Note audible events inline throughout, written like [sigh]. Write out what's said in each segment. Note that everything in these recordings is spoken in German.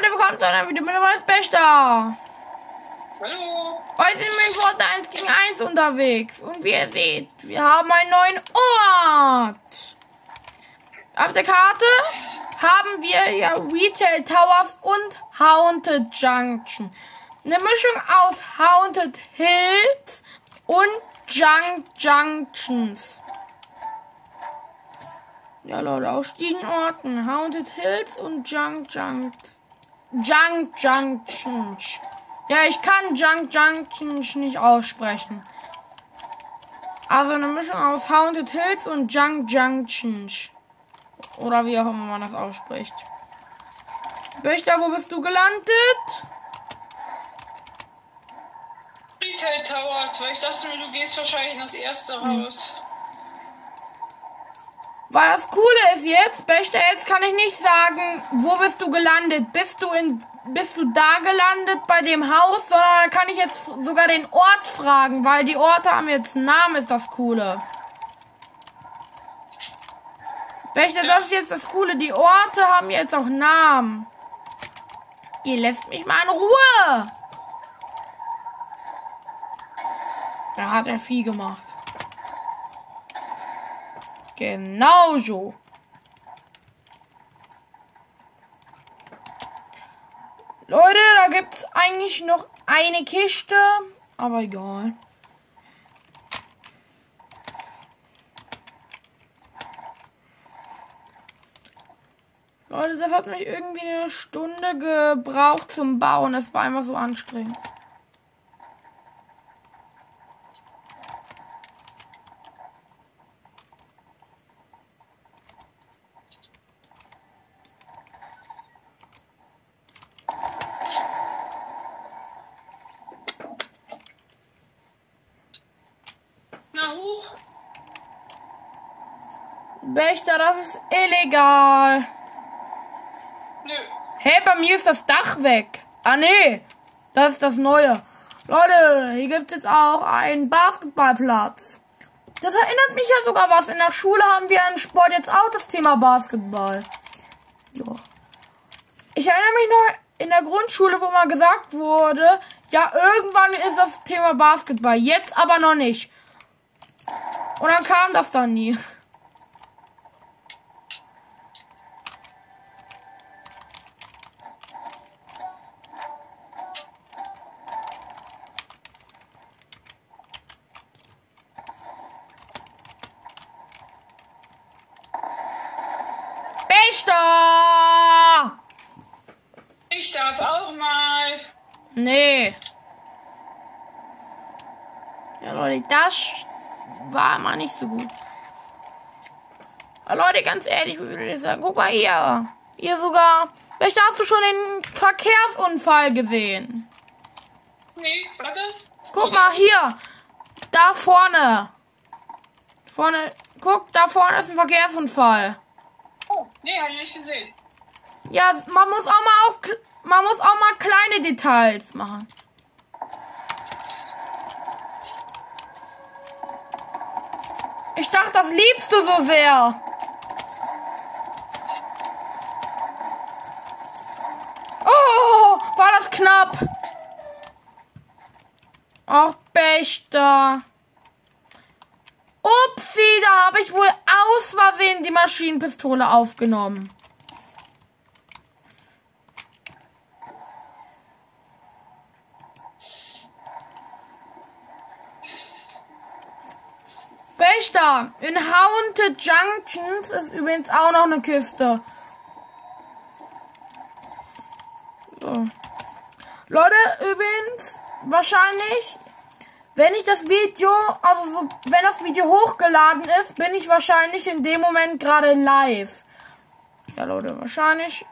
Leute, willkommen zu einem Video mit dem Bechter. Hallo. Heute sind wir in Fortnite 1 gegen 1 unterwegs. Und wie ihr seht, wir haben einen neuen Ort. Auf der Karte haben wir ja Retail Towers und Haunted Junction. Eine Mischung aus Haunted Hills und Junk Junctions. Ja, Leute, aus diesen Orten. Haunted Hills und Junk Junks. Junk Junctions. Ja, ich kann Junk Junctions nicht aussprechen. Also eine Mischung aus Haunted Hills und Junk Junctions. Oder wie auch immer man das ausspricht. Böchter, wo bist du gelandet? Retail Tower, weil ich dachte mir, du gehst wahrscheinlich in das erste Haus. Weil das Coole ist jetzt, Böchter, jetzt kann ich nicht sagen, wo bist du gelandet? Bist du in, bist du da gelandet bei dem Haus? Sondern kann ich jetzt sogar den Ort fragen, weil die Orte haben jetzt einen Namen, ist das Coole. Böchter, das ist jetzt das Coole. Die Orte haben jetzt auch Namen. Ihr lässt mich mal in Ruhe. Da hat er Vieh gemacht. Genau so. Leute, da gibt's eigentlich noch eine Kiste, aber egal. Leute, das hat mich irgendwie eine Stunde gebraucht zum Bauen. Es war einfach so anstrengend. Wächter, das ist illegal. Nö. Hey, bei mir ist das Dach weg. Ah, nee. Das ist das Neue. Leute, hier gibt's jetzt auch einen Basketballplatz. Das erinnert mich ja sogar was. In der Schule haben wir einen Sport jetzt auch das Thema Basketball. Ja. Ich erinnere mich noch in der Grundschule, wo mal gesagt wurde, ja, irgendwann ist das Thema Basketball. Jetzt aber noch nicht. Und dann kam das dann nie. Bester! Ich darf auch mal. Nee. Ja, Leute, das war mal nicht so gut. Aber Leute, ganz ehrlich, würde ich sagen, guck mal hier. Hier sogar. Vielleicht hast du schon den Verkehrsunfall gesehen. Nee, warte. Guck mal hier. Da vorne. Vorne. Guck, da vorne ist ein Verkehrsunfall. Nee, hab ich nicht gesehen. Ja, man muss auch mal auf, man muss auch mal kleine Details machen. Ich dachte, das liebst du so sehr. Oh, war das knapp. Ach, Bechter. Upsi, da habe ich wohl aus Versehen die Maschinenpistole aufgenommen. Wächter, in Haunted Junctions ist übrigens auch noch eine Kiste. So. Leute, übrigens, wahrscheinlich, wenn ich das Video, also so, wenn das Video hochgeladen ist, bin ich wahrscheinlich in dem Moment gerade live. Ja, Leute, wahrscheinlich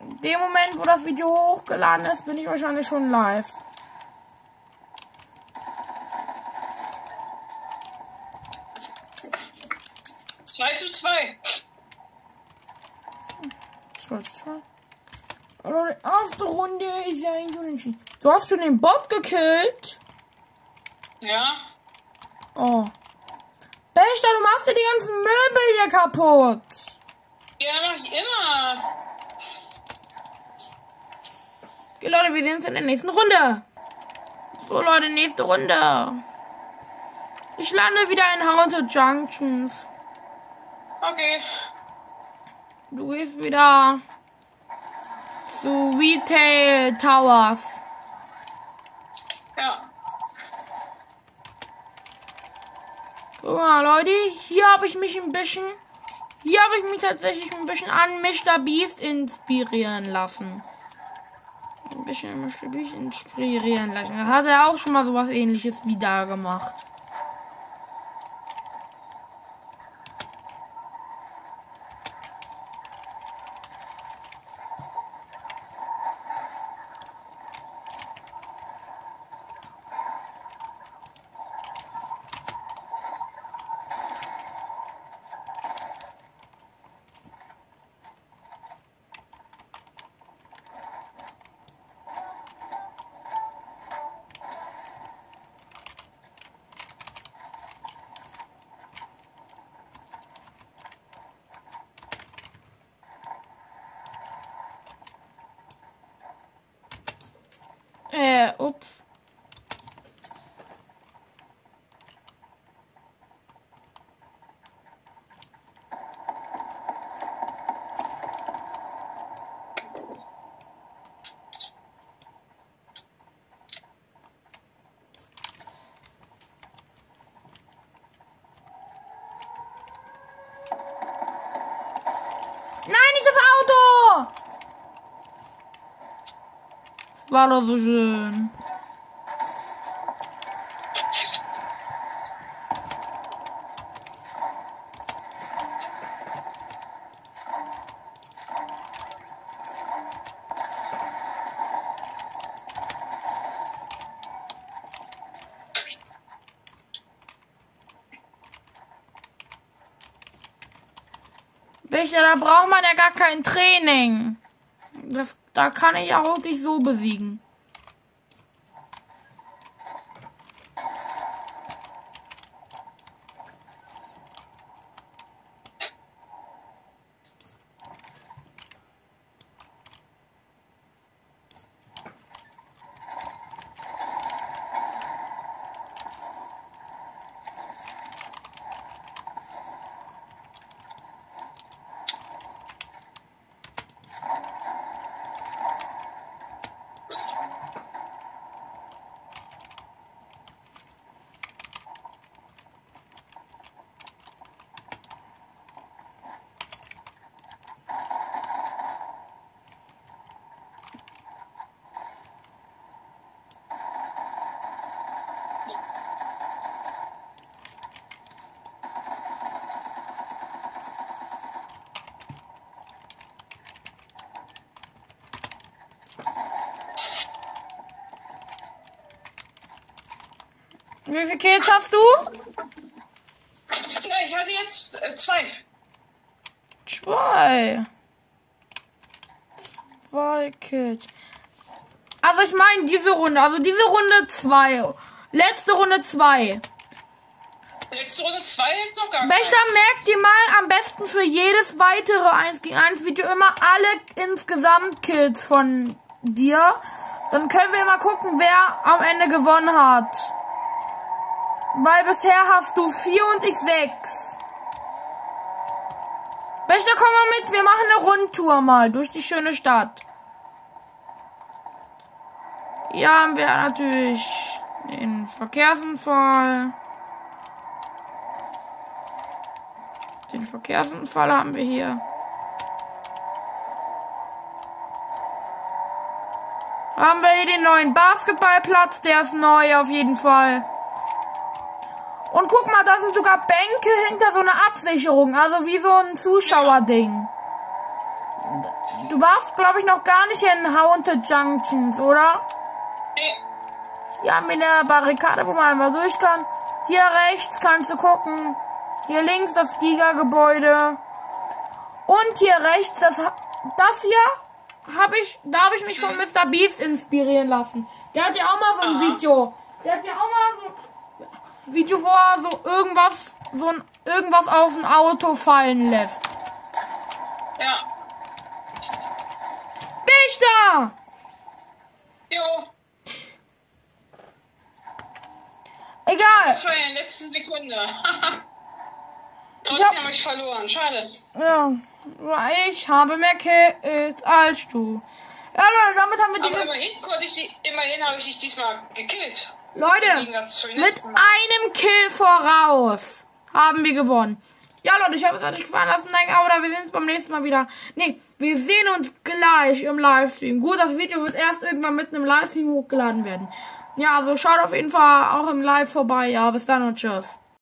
in dem Moment, wo das Video hochgeladen ist, bin ich wahrscheinlich schon live. 2 zu 2. 2 zu 2. Aber die erste Runde ist ja eigentlich unentschieden. Du hast schon den Bot gekillt. Ja. Oh. Bechter, du machst dir die ganzen Möbel hier kaputt. Ja, mach ich immer. Okay, Leute, wir sehen uns in der nächsten Runde. So, Leute, nächste Runde. Ich lande wieder in Haunted Junctions. Okay. Du gehst wieder zu Retail Towers. Ja. Guck mal, Leute, hier habe ich mich ein bisschen, hier habe ich mich tatsächlich ein bisschen an Mr. Beast inspirieren lassen. Ein bisschen Mr. Beast inspirieren lassen. Da hat er auch schon mal sowas ähnliches wie da gemacht. Eh, ops. War doch so schön. Wächter, da braucht man ja gar kein Training. Da kann ich auch wirklich so besiegen. Wie viele Kills hast du? Ja, ich hatte jetzt äh, zwei. Zwei. Zwei Kills. Also ich meine diese Runde. Also diese Runde zwei. Letzte Runde zwei. Letzte Runde zwei jetzt noch gar keine. Wächter, merkt ihr mal am besten für jedes weitere 1 gegen 1 Video immer alle insgesamt Kills von dir. Dann können wir mal gucken, wer am Ende gewonnen hat. Weil bisher hast du vier und ich sechs. Wächter, komm mal mit. Wir machen eine Rundtour mal durch die schöne Stadt. Hier haben wir natürlich den Verkehrsunfall. Den Verkehrsunfall haben wir hier. Haben wir hier den neuen Basketballplatz, der ist neu auf jeden Fall. Und guck mal, da sind sogar Bänke hinter so einer Absicherung, also wie so ein Zuschauerding. Du warst, glaube ich, noch gar nicht in Haunted Junctions, oder? Nee. Hier haben wir eine Barrikade, wo man einmal durch kann. Hier rechts kannst du gucken. Hier links das Giga-Gebäude. Und hier rechts das, das hier habe ich, da habe ich mich von Mr. Beast inspirieren lassen. Der hat ja auch mal so ein Aha. Video. Der hat ja auch mal so ein Video, wo er so irgendwas, so ein, irgendwas auf ein Auto fallen lässt. Ja. Wächter! Jo, Egal. das war ja in der letzten Sekunde. [laughs] Trotzdem habe ich verloren. Schade. Ja. Ich habe mehr Kills als du. Ja, Leute, damit haben wir Aber dieses. immerhin konnte ich die, immerhin habe ich dich diesmal gekillt. Leute, mit einem Kill voraus haben wir gewonnen. Ja, Leute, ich hoffe, es hat euch gefallen. Lasst ein Like, Abo da. Wir sehen uns beim nächsten Mal wieder. Nee, wir sehen uns gleich im Livestream. Gut, das Video wird erst irgendwann mitten im Livestream hochgeladen werden. Ja, also schaut auf jeden Fall auch im Live vorbei. Ja, bis dann und tschüss.